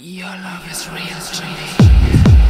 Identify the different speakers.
Speaker 1: Your love is real to me.